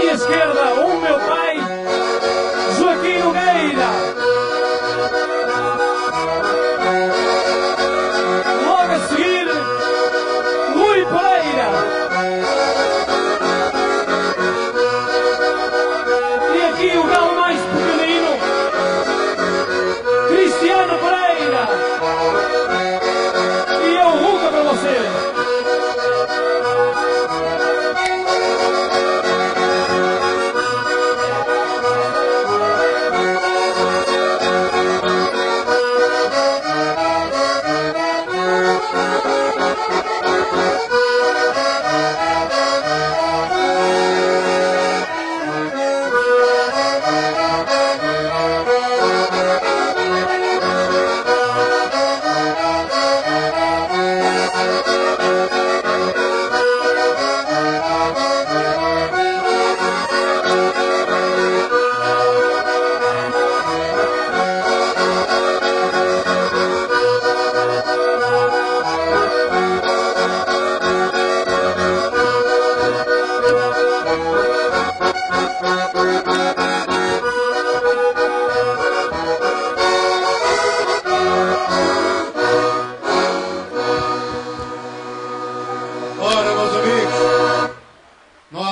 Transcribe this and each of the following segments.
minha esquerda, o meu pai, Joaquim Nogueira. Logo a seguir, Rui Pereira. E aqui o galo mais pequenino, Cristiano Pereira. E eu nunca para vocês.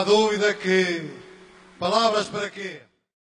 Dúvida que palavras para quê?